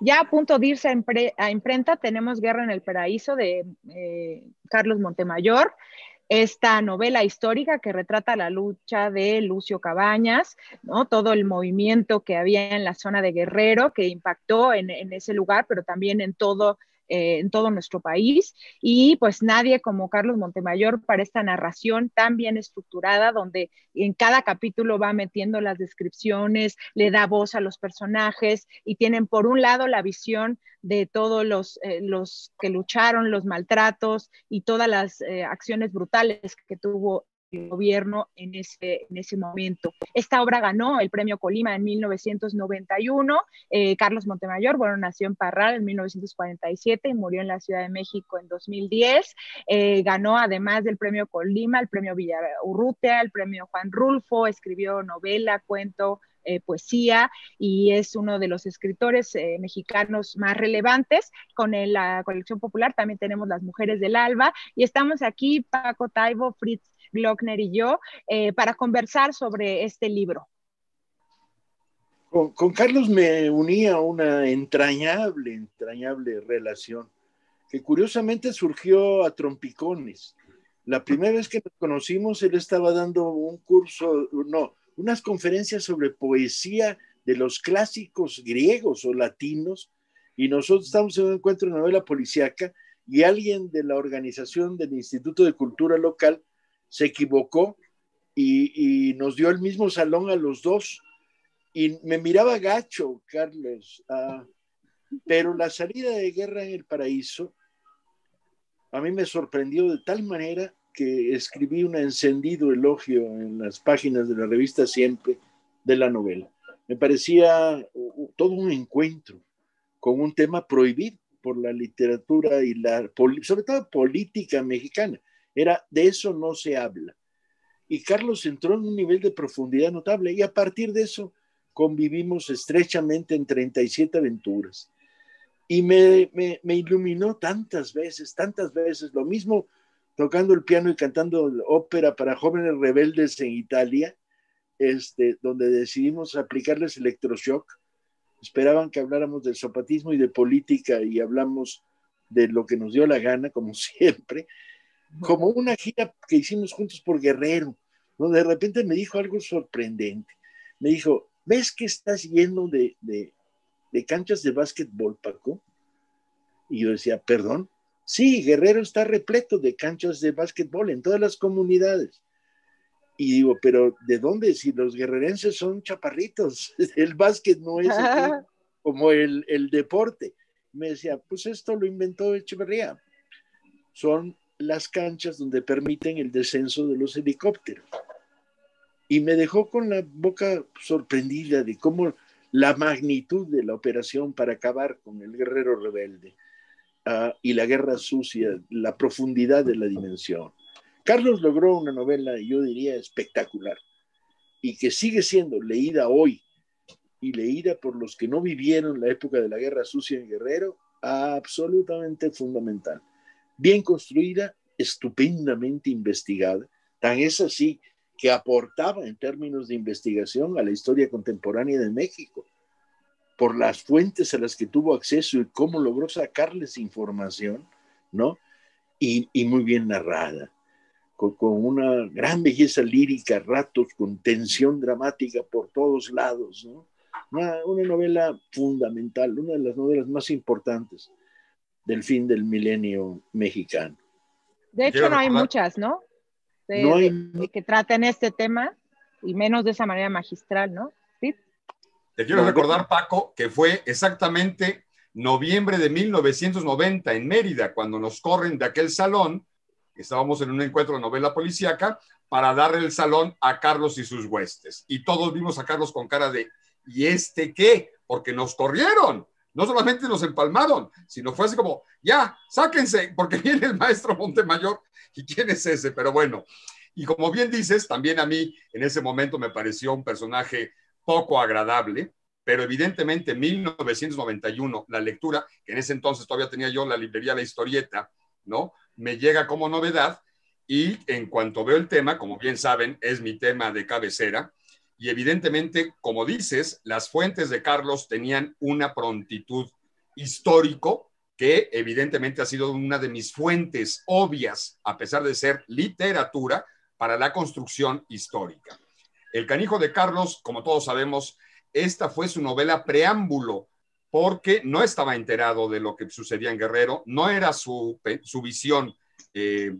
Ya a punto de irse a, imprenta tenemos Guerra en el Paraíso de eh, Carlos Montemayor, esta novela histórica que retrata la lucha de Lucio Cabañas, ¿no? todo el movimiento que había en la zona de Guerrero que impactó en, en ese lugar, pero también en todo eh, en todo nuestro país. Y pues nadie como Carlos Montemayor para esta narración tan bien estructurada, donde en cada capítulo va metiendo las descripciones, le da voz a los personajes y tienen por un lado la visión de todos los, eh, los que lucharon, los maltratos y todas las eh, acciones brutales que tuvo gobierno en ese, en ese momento. Esta obra ganó el premio Colima en 1991. Eh, Carlos Montemayor, bueno, nació en Parral en 1947 y murió en la Ciudad de México en 2010. Eh, ganó además del premio Colima, el premio Villarrutia, el premio Juan Rulfo, escribió novela, cuento, eh, poesía y es uno de los escritores mexicanos más relevantes. Con la colección popular también tenemos Las Mujeres del Alba y estamos aquí, Paco Taibo, Fritz Glockner y yo, eh, para conversar sobre este libro. Con, Carlos me unía una entrañable, entrañable relación, que curiosamente surgió a trompicones. La primera vez que nos conocimos, él estaba dando un curso, no, unas conferencias sobre poesía de los clásicos griegos o latinos, y nosotros estábamos en un encuentro de novela policíaca, y alguien de la organización del Instituto de Cultura Local se equivocó y, nos dio el mismo salón a los dos. Y me miraba gacho, Carlos. Ah, pero la salida de Guerra en el Paraíso a mí me sorprendió de tal manera que escribí un encendido elogio en las páginas de la revista Siempre de la novela. Me parecía todo un encuentro con un tema prohibido por la literatura y la, sobre todo política mexicana. Era, de eso no se habla. Y Carlos entró en un nivel de profundidad notable y a partir de eso convivimos estrechamente en 37 aventuras. Y me, me, iluminó tantas veces, tantas veces, lo mismo tocando el piano y cantando ópera para jóvenes rebeldes en Italia, este, donde decidimos aplicarles electroshock. Esperaban que habláramos del zapatismo y de política y hablamos de lo que nos dio la gana, como siempre como una gira que hicimos juntos por Guerrero, donde de repente me dijo algo sorprendente. Me dijo, ¿ves que estás lleno de, de, canchas de básquetbol, Paco? Y yo decía, perdón. Sí, Guerrero está repleto de canchas de básquetbol en todas las comunidades. Y digo, pero ¿de dónde? Si los guerrerenses son chaparritos, el básquet no es como el, el deporte. Me decía, pues esto lo inventó Echeverría. Son las canchas donde permiten el descenso de los helicópteros. Y me dejó con la boca sorprendida de cómo la magnitud de la operación para acabar con el guerrero rebelde ah, y la guerra sucia, la profundidad de la dimensión. Carlos logró una novela, yo diría, espectacular y que sigue siendo leída hoy y leída por los que no vivieron la época de la guerra sucia en Guerrero, absolutamente fundamental bien construida, estupendamente investigada, tan es así que aportaba en términos de investigación a la historia contemporánea de México, por las fuentes a las que tuvo acceso y cómo logró sacarles información, ¿no? Y, muy bien narrada, con, una gran belleza lírica, ratos, con tensión dramática por todos lados, ¿no? una novela fundamental, una de las novelas más importantes del fin del milenio mexicano. De hecho, no hay muchas, ¿no? no hay... que traten este tema y menos de esa manera magistral, ¿no? ¿Sí? Te quiero recordar, Paco, que fue exactamente noviembre de 1990 en Mérida, cuando nos corren de aquel salón, estábamos en un encuentro de novela policíaca, para darle el salón a Carlos y sus huestes. Y todos vimos a Carlos con cara de, ¿y este qué? Porque nos corrieron no solamente nos empalmaron, sino fue así como, ya, sáquense, porque viene el maestro Montemayor. ¿Y quién es ese? Pero bueno, y como bien dices, también a mí en ese momento me pareció un personaje poco agradable, pero evidentemente en 1991 la lectura, que en ese entonces todavía tenía yo la librería La Historieta, ¿no? Me llega como novedad y en cuanto veo el tema, como bien saben, es mi tema de cabecera, y evidentemente, como dices, las fuentes de Carlos tenían una prontitud histórico que evidentemente ha sido una de mis fuentes obvias, a pesar de ser literatura, para la construcción histórica. El canijo de Carlos, como todos sabemos, esta fue su novela preámbulo, porque no estaba enterado de lo que sucedía en Guerrero, no era su, su visión eh,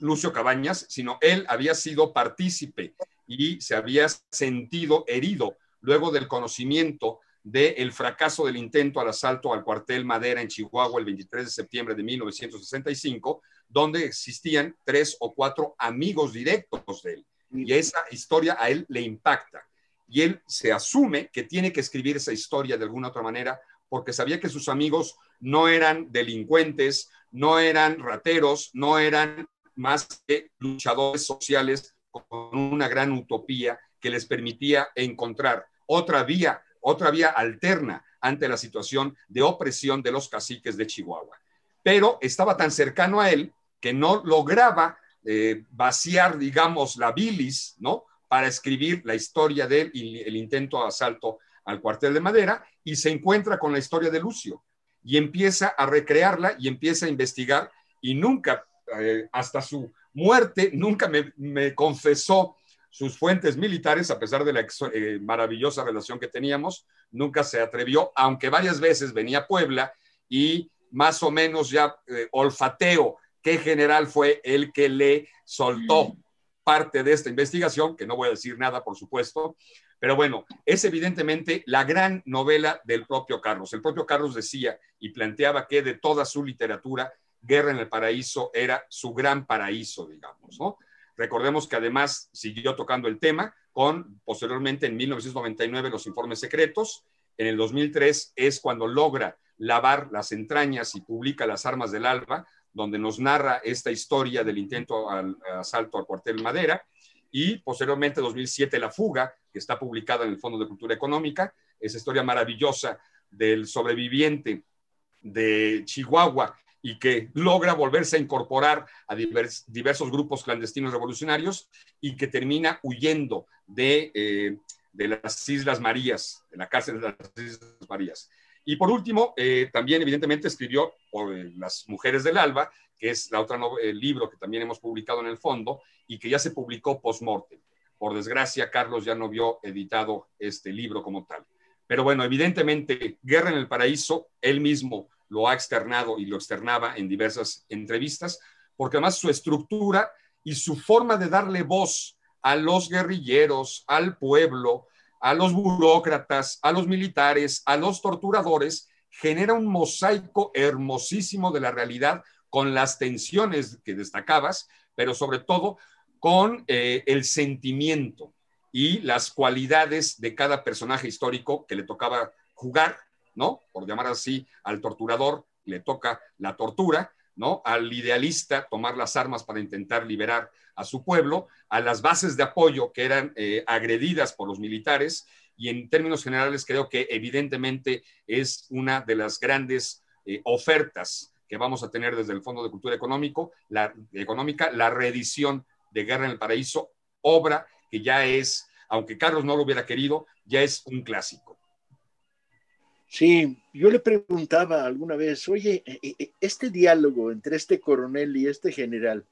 Lucio Cabañas, sino él había sido partícipe y se había sentido herido luego del conocimiento del fracaso del intento al asalto al cuartel Madera en Chihuahua el 23 de septiembre de 1965, donde existían tres o cuatro amigos directos de él. Y esa historia a él le impacta. Y él se asume que tiene que escribir esa historia de alguna otra manera porque sabía que sus amigos no eran delincuentes, no eran rateros, no eran más que luchadores sociales con una gran utopía que les permitía encontrar otra vía, otra vía alterna ante la situación de opresión de los caciques de Chihuahua. Pero estaba tan cercano a él que no lograba eh, vaciar, digamos, la bilis, ¿no? Para escribir la historia de él y el intento de asalto al cuartel de madera y se encuentra con la historia de Lucio y empieza a recrearla y empieza a investigar y nunca, eh, hasta su muerte, nunca me, confesó sus fuentes militares, a pesar de la eh, maravillosa relación que teníamos, nunca se atrevió, aunque varias veces venía a Puebla y más o menos ya eh, olfateo qué general fue el que le soltó parte de esta investigación, que no voy a decir nada, por supuesto, pero bueno, es evidentemente la gran novela del propio Carlos. El propio Carlos decía y planteaba que de toda su literatura, Guerra en el Paraíso era su gran paraíso, digamos, ¿no? Recordemos que además siguió tocando el tema con, posteriormente, en 1999, Los Informes Secretos. En el 2003 es cuando logra lavar las entrañas y publica Las Armas del Alba, donde nos narra esta historia del intento al asalto al cuartel Madera y posteriormente 2007 La Fuga, que está publicada en el Fondo de Cultura Económica, esa historia maravillosa del sobreviviente de Chihuahua y que logra volverse a incorporar a diversos grupos clandestinos revolucionarios y que termina huyendo de, eh, de, las Islas Marías, de la cárcel de las Islas Marías. Y por último, eh, también evidentemente escribió eh, Las Mujeres del Alba, que es la otra el libro que también hemos publicado en el fondo y que ya se publicó post-mortem. Por desgracia, Carlos ya no vio editado este libro como tal. Pero bueno, evidentemente, Guerra en el Paraíso, él mismo lo ha externado y lo externaba en diversas entrevistas, porque además su estructura y su forma de darle voz a los guerrilleros, al pueblo, a los burócratas, a los militares, a los torturadores, genera un mosaico hermosísimo de la realidad con las tensiones que destacabas, pero sobre todo con eh, el sentimiento y las cualidades de cada personaje histórico que le tocaba jugar, ¿no? Por llamar así, al torturador le toca la tortura, ¿no? Al idealista tomar las armas para intentar liberar a su pueblo, a las bases de apoyo que eran eh, agredidas por los militares y en términos generales creo que evidentemente es una de las grandes eh, ofertas que vamos a tener desde el Fondo de Cultura Económico, la, Económica, la reedición de Guerra en el Paraíso, obra que ya es, aunque Carlos no lo hubiera querido, ya es un clásico. Sí, yo le preguntaba alguna vez, oye, e, e, e, este diálogo entre este coronel y este general,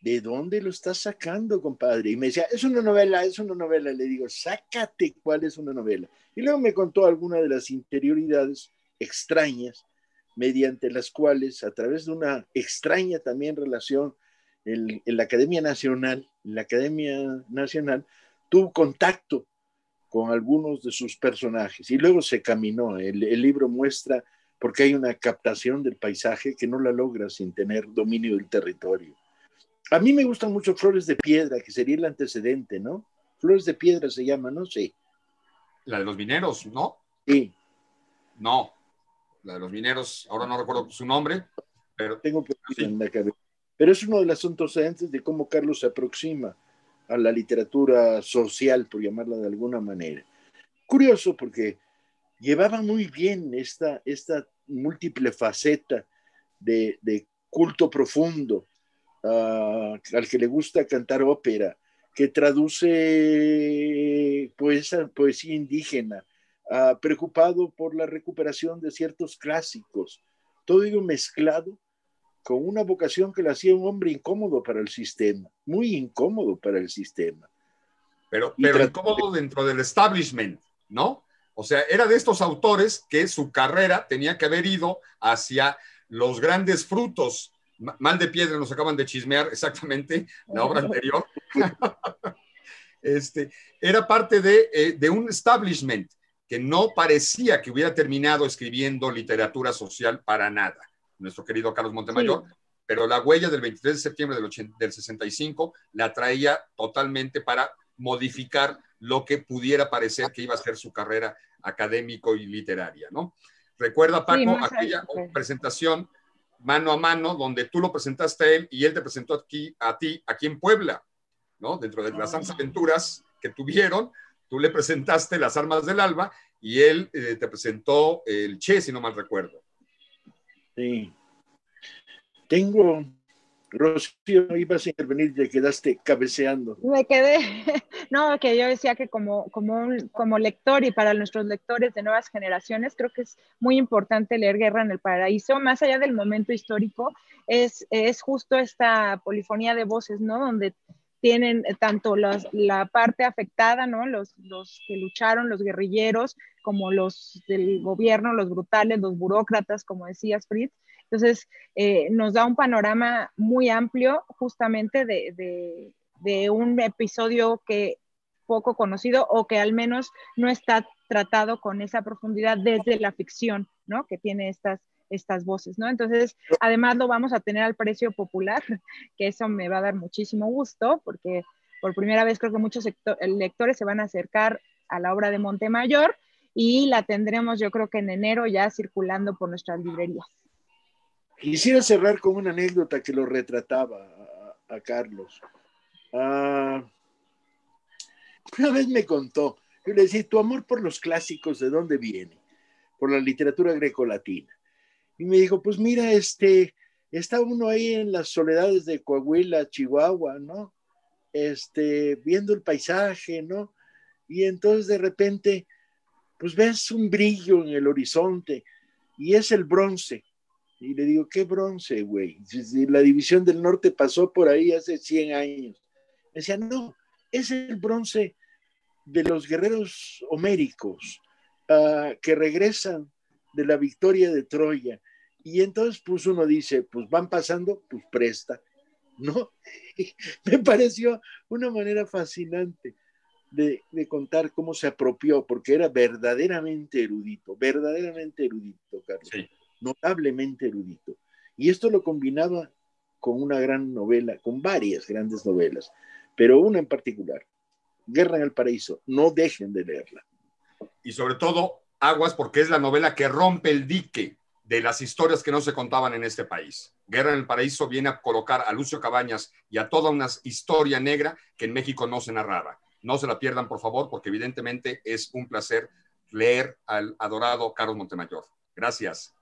¿de dónde lo estás sacando, compadre? Y me decía, es una novela, es una novela. Le digo, sácate cuál es una novela. Y luego me contó alguna de las interioridades extrañas mediante las cuales, a través de una extraña también relación en, la Academia Nacional, la Academia Nacional tuvo contacto con algunos de sus personajes y luego se caminó. El, el, libro muestra porque hay una captación del paisaje que no la logra sin tener dominio del territorio. A mí me gustan mucho Flores de Piedra, que sería el antecedente, ¿no? Flores de Piedra se llama, ¿no? Sí. La de los mineros, ¿no? Sí. No, la de los mineros, ahora no recuerdo su nombre, pero... Tengo en la cabeza. Pero es uno de los antecedentes de cómo Carlos se aproxima a la literatura social, por llamarla de alguna manera. Curioso porque llevaba muy bien esta, esta múltiple faceta de, culto profundo, ah, al que le gusta cantar ópera, que traduce poesía indígena, ah, preocupado por la recuperación de ciertos clásicos, todo ello mezclado con una vocación que le hacía un hombre incómodo para el sistema, muy incómodo para el sistema. Pero, pero incómodo dentro del establishment, ¿no? O sea, era de estos autores que su carrera tenía que haber ido hacia los grandes frutos. Mal de piedra nos acaban de chismear exactamente la obra anterior. este, era parte de, eh, de un establishment que no parecía que hubiera terminado escribiendo literatura social para nada nuestro querido Carlos Montemayor, pero la huella del 23 de septiembre del, del 65 la traía totalmente para modificar lo que pudiera parecer que iba a ser su carrera académico y literaria, ¿no? Recuerda, Paco, aquella presentación mano a mano donde tú lo presentaste a él y él te presentó aquí, a ti aquí en Puebla, ¿no? Dentro de las ah. aventuras que tuvieron, tú le presentaste las armas del alba y él eh, te presentó el Che, si no mal recuerdo. Sí. Tengo, Rocío, ibas a intervenir, te quedaste cabeceando. Me quedé, no, que yo decía que como, como, como lector y para nuestros lectores de nuevas generaciones, creo que es muy importante leer Guerra en el Paraíso, más allá del momento histórico, es, es justo esta polifonía de voces, ¿no? Donde tienen tanto la parte afectada, ¿no? Los, que lucharon, los guerrilleros, como los del gobierno, los brutales, los burócratas, como decías, Fritz. Entonces, eh, nos da un panorama muy amplio justamente de, de, un episodio que poco conocido o que al menos no está tratado con esa profundidad desde la ficción, ¿no? Que tiene estas, estas voces, ¿no? Entonces, además lo vamos a tener al precio popular, que eso me va a dar muchísimo gusto, porque por primera vez creo que muchos lectores se van a acercar a la obra de Montemayor y la tendremos yo creo que en enero ya circulando por nuestras librerías. Quisiera cerrar con una anécdota que lo retrataba a, Carlos. Ah, una vez me contó, yo le decía, tu amor por los clásicos, ¿de dónde viene? Por la literatura grecolatina. Y me dijo, pues mira, este, está uno ahí en las soledades de Coahuila, Chihuahua, ¿no? Este, viendo el paisaje, ¿no? Y entonces de repente, pues ves un brillo en el horizonte y es el bronce. Y le digo, ¿qué bronce, güey? La división del norte pasó por ahí hace 100 años. Me decía, no, es el bronce de los guerreros homéricos ah, que regresan de la victoria de Troya. Y entonces, pues uno dice, pues van pasando, pues presta, ¿no? Me pareció una manera fascinante de, contar cómo se apropió, porque era verdaderamente erudito, verdaderamente erudito, Carlos, notablemente erudito. Y esto lo combinaba con una gran novela, con varias grandes novelas, pero una en particular, Guerra en el Paraíso, no dejen de leerla. Y sobre todo, Aguas porque es la novela que rompe el dique de las historias que no se contaban en este país. Guerra en el Paraíso viene a colocar a Lucio Cabañas y a toda una historia negra que en México no se narraba. No se la pierdan, por favor, porque evidentemente es un placer leer al adorado Carlos Montemayor. Gracias.